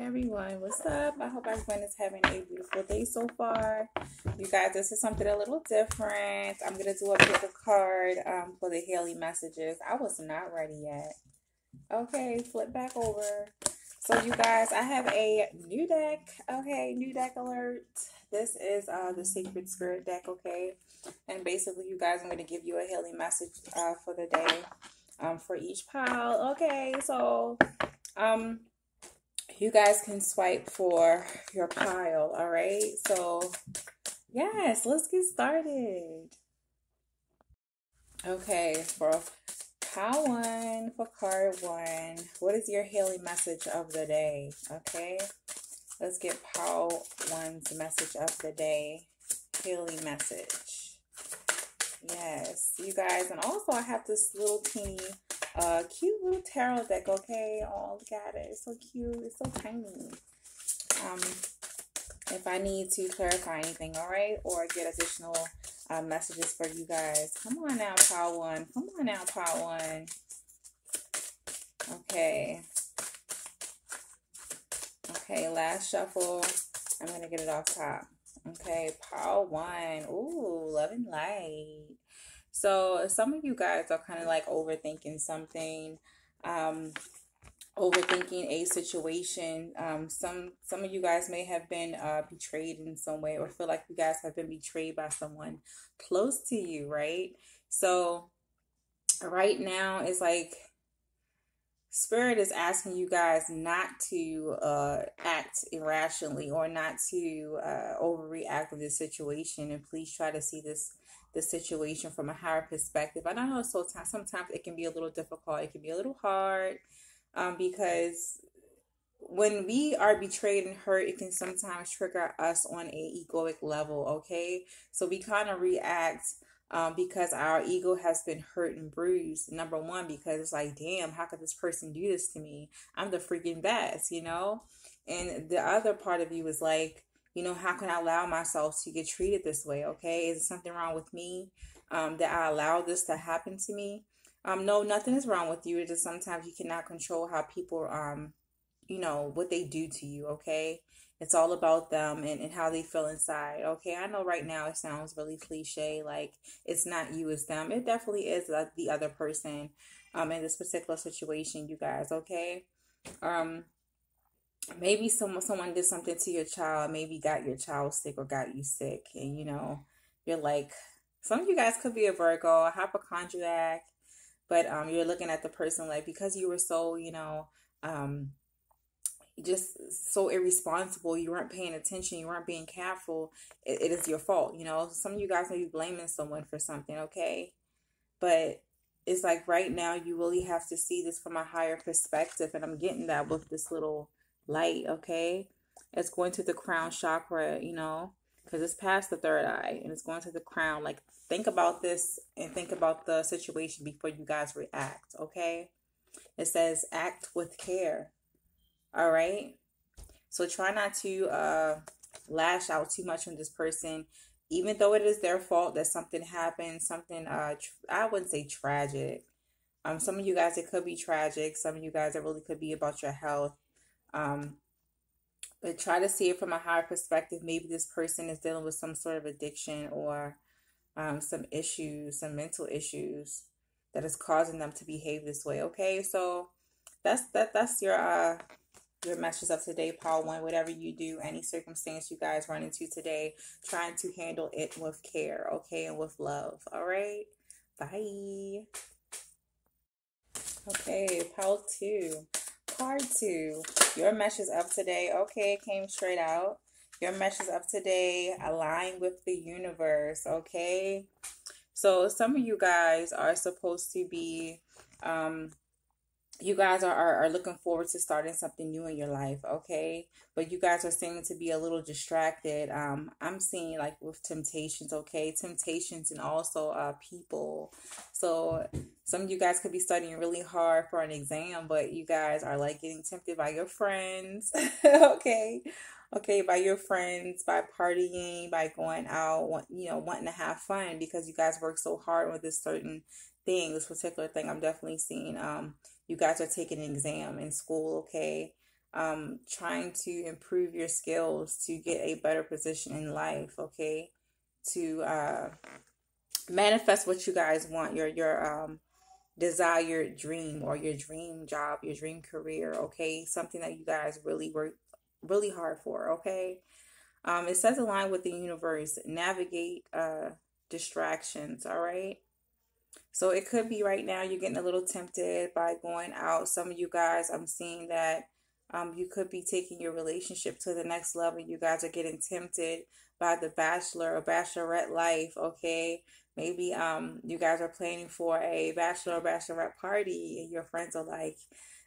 everyone, what's up? I hope everyone is having a beautiful day so far. You guys, this is something a little different. I'm gonna do a pick a card um, for the Haley messages. I was not ready yet. Okay, flip back over. So you guys, I have a new deck. Okay, new deck alert. This is uh, the Sacred Spirit deck. Okay, and basically, you guys, I'm gonna give you a Haley message uh, for the day um, for each pile. Okay, so um you guys can swipe for your pile, all right? So, yes, let's get started. Okay, for pile one, for card one, what is your Haley message of the day? Okay, let's get pile one's message of the day. Haley message. Yes, you guys, and also I have this little teeny uh, cute little tarot deck, okay? Oh, look at it. It's so cute. It's so tiny. Um, if I need to clarify anything, all right? Or get additional uh, messages for you guys. Come on now, pile one. Come on now, pile one. Okay. Okay, last shuffle. I'm going to get it off top. Okay, pile one. Ooh, love and light. So some of you guys are kind of like overthinking something, um, overthinking a situation. Um, some some of you guys may have been uh, betrayed in some way, or feel like you guys have been betrayed by someone close to you, right? So right now it's like spirit is asking you guys not to uh, act irrationally or not to uh, overreact with this situation and please try to see this the situation from a higher perspective. I know so sometimes it can be a little difficult. It can be a little hard um, because when we are betrayed and hurt, it can sometimes trigger us on a egoic level. Okay, so we kind of react um, because our ego has been hurt and bruised. Number one, because it's like, damn, how could this person do this to me? I'm the freaking best, you know. And the other part of you is like, you know, how can I allow myself to get treated this way? Okay, is something wrong with me um, that I allow this to happen to me? Um, no, nothing is wrong with you. It's just sometimes you cannot control how people, um, you know, what they do to you. Okay, it's all about them and, and how they feel inside. Okay, I know right now it sounds really cliche, like it's not you, it's them. It definitely is the other person um, in this particular situation, you guys. Okay, um, maybe someone someone did something to your child, maybe got your child sick or got you sick, and you know, you're like some of you guys could be a Virgo, a hypochondriac, but um you're looking at the person like because you were so, you know, um just so irresponsible, you weren't paying attention, you weren't being careful, it, it is your fault, you know. Some of you guys may be blaming someone for something, okay? But it's like right now you really have to see this from a higher perspective and I'm getting that with this little light, okay? It's going to the crown chakra, you know, because it's past the third eye and it's going to the crown. Like, think about this and think about the situation before you guys react, okay? It says act with care, all right? So try not to uh, lash out too much on this person, even though it is their fault that something happened, something, uh, tr- I wouldn't say tragic. Um, some of you guys, it could be tragic. Some of you guys, it really could be about your health um, but try to see it from a higher perspective. Maybe this person is dealing with some sort of addiction or um, some issues, some mental issues that is causing them to behave this way. Okay, so that's that. That's your uh your message of today, Paul. One, whatever you do, any circumstance you guys run into today, trying to handle it with care, okay, and with love. All right, bye. Okay, Paul two card two. Your mesh is up today. Okay, came straight out. Your is up today. Align with the universe. Okay. So some of you guys are supposed to be um you guys are, are, are, looking forward to starting something new in your life, okay? But you guys are seeming to be a little distracted. Um, I'm seeing like with temptations, okay? Temptations and also uh people. So some of you guys could be studying really hard for an exam, but you guys are like getting tempted by your friends, okay? Okay, by your friends, by partying, by going out, you know, wanting to have fun because you guys work so hard with this certain thing, this particular thing. I'm definitely seeing um you guys are taking an exam in school, okay? um, trying to improve your skills to get a better position in life, okay? To uh, manifest what you guys want, your your um, desired dream or your dream job, your dream career, okay? Something that you guys really work really hard for, okay? Um, it says align with the universe, navigate uh, distractions, all right? So it could be right now you're getting a little tempted by going out. Some of you guys, I'm seeing that um, you could be taking your relationship to the next level. You guys are getting tempted by the bachelor or bachelorette life, okay? Maybe um you guys are planning for a bachelor or bachelorette party and your friends are like,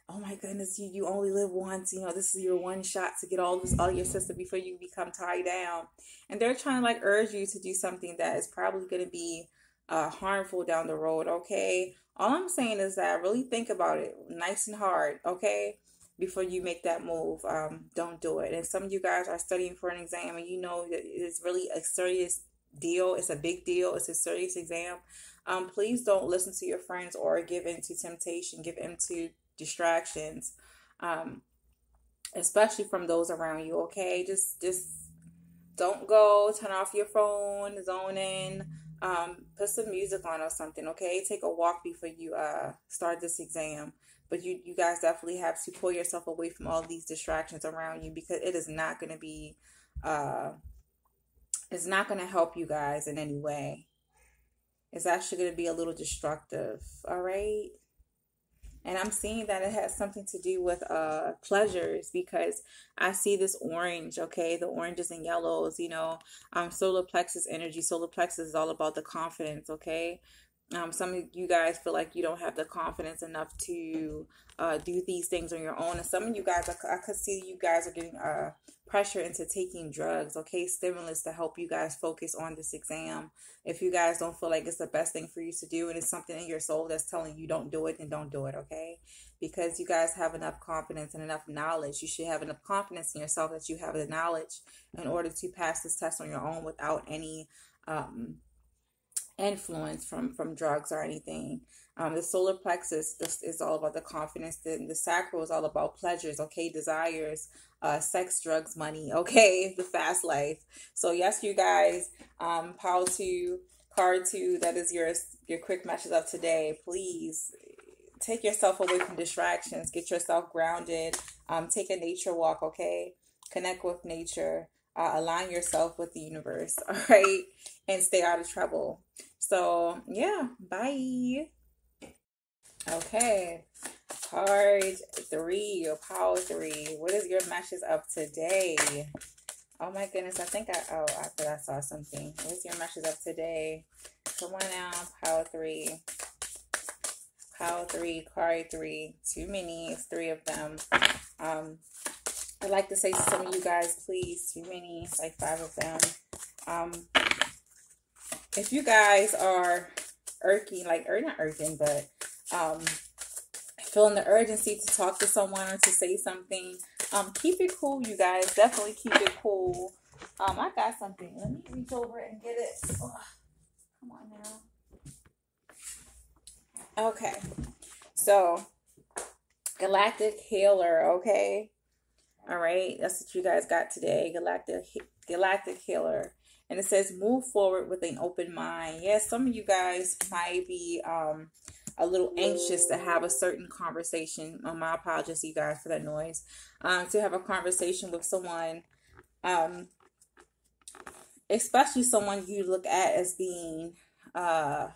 oh my goodness, you, you only live once, you know, this is your one shot to get all this all your system before you become tied down. And they're trying to like urge you to do something that is probably gonna be uh harmful down the road, okay? All I'm saying is that really think about it nice and hard, okay? before you make that move. Um, don't do it. And some of you guys are studying for an exam and you know that it's really a serious deal. It's a big deal. It's a serious exam. Um, please don't listen to your friends or give in to temptation, give in to distractions, um, especially from those around you. Okay, just just don't go. Turn off your phone. Zone in. Um, put some music on or something. Okay, take a walk before you uh start this exam. But you you guys definitely have to pull yourself away from all these distractions around you because it is not going to be uh it's not going to help you guys in any way. It's actually going to be a little destructive all right and i'm seeing that it has something to do with uh pleasures because i see this orange okay? The oranges and yellows you know? Um solar plexus energy. Solar plexus is all about the confidence okay um, some of you guys feel like you don't have the confidence enough to uh, do these things on your own. And some of you guys, I, I could see you guys are getting uh, pressure into taking drugs, okay? Stimulus to help you guys focus on this exam. If you guys don't feel like it's the best thing for you to do and it's something in your soul that's telling you don't do it, then don't do it, okay? Because you guys have enough confidence and enough knowledge. You should have enough confidence in yourself that you have the knowledge in order to pass this test on your own without any. Um, influence from from drugs or anything. Um, the solar plexus this is all about the confidence. The, the sacral is all about pleasures, okay, desires, uh, sex, drugs, money, okay, the fast life. So yes, you guys, um, pile two, card two. That is your your quick matches of today. Please take yourself away from distractions. Get yourself grounded. Um, take a nature walk, okay. Connect with nature uh, align yourself with the universe, all right, and stay out of trouble. So, yeah, bye. Okay, card three, your power three. What is your message of today? Oh my goodness, I think I, oh, I thought I saw something. What's your message of today? Come on now, power three. Power three, card three. Too many, it's three of them. Um, I'd like to say to some of you guys, please, too many, like five of them. Um, if you guys are irking, like, or not irking, but um, feeling the urgency to talk to someone or to say something, um, keep it cool, you guys. Definitely keep it cool. Um, I got something. Let me reach over and get it. Come on now. Okay. So, Galactic Healer, okay? All right, that's what you guys got today, Galactic Galactic Healer. And it says move forward with an open mind. Yes, some of you guys might be um a little anxious to have a certain conversation. Oh, my apologies, you guys, for that noise. Um, to have a conversation with someone, um, especially someone you look at as being uh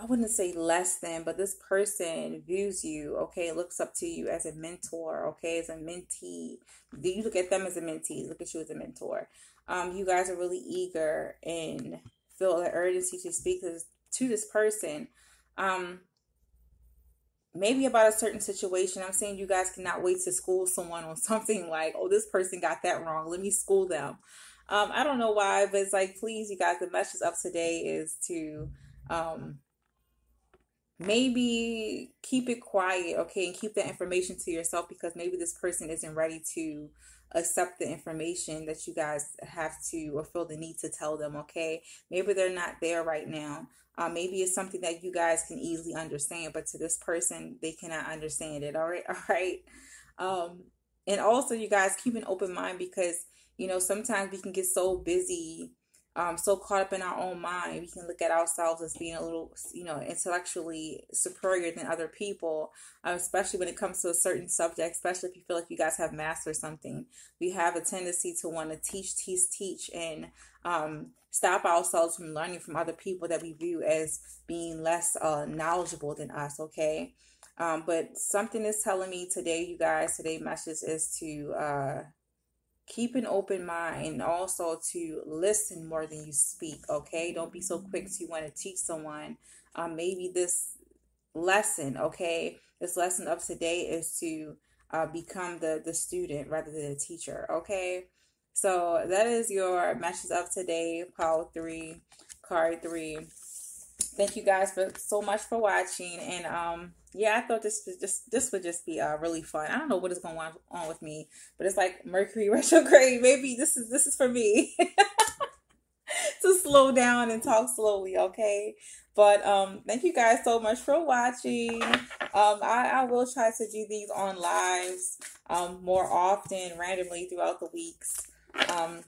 I wouldn't say less than, but this person views you, okay, looks up to you as a mentor, okay, as a mentee. Do you look at them as a mentee? Look at you as a mentor. Um, you guys are really eager and feel the urgency to speak to this, to this person. Um, maybe about a certain situation. I'm saying you guys cannot wait to school someone on something like, oh, this person got that wrong. Let me school them. Um, I don't know why, but it's like, please, you guys, the message of today is to um maybe keep it quiet, okay, and keep that information to yourself because maybe this person isn't ready to accept the information that you guys have to or feel the need to tell them, okay? Maybe they're not there right now. Uh, maybe it's something that you guys can easily understand, but to this person, they cannot understand it, all right? All right. Um, and also you guys keep an open mind because you know sometimes we can get so busy um, so caught up in our own mind, we can look at ourselves as being a little, you know, intellectually superior than other people, um, especially when it comes to a certain subject, especially if you feel like you guys have mastered something. We have a tendency to want to teach, teach, teach, and um, stop ourselves from learning from other people that we view as being less uh, knowledgeable than us, okay? Um, but something is telling me today, you guys, today's message is to uh, keep an open mind and also to listen more than you speak okay? Don't be so quick to want to teach someone um, maybe this lesson okay? This lesson of today is to uh, become the the student rather than the teacher okay? So that is your message of today pile three card three thank you guys for so much for watching and um yeah, I thought this was just this would just be uh, really fun. I don't know what is going on with me, but it's like Mercury retrograde. Maybe this is this is for me to slow down and talk slowly. Okay, but um, thank you guys so much for watching. Um, I, I will try to do these on lives um more often, randomly throughout the weeks. Um,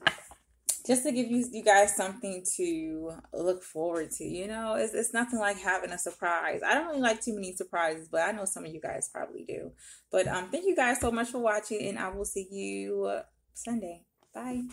just to give you you guys something to look forward to. You know, it's it's nothing like having a surprise. I don't really like too many surprises, but I know some of you guys probably do. But um, thank you guys so much for watching, and I will see you Sunday. Bye.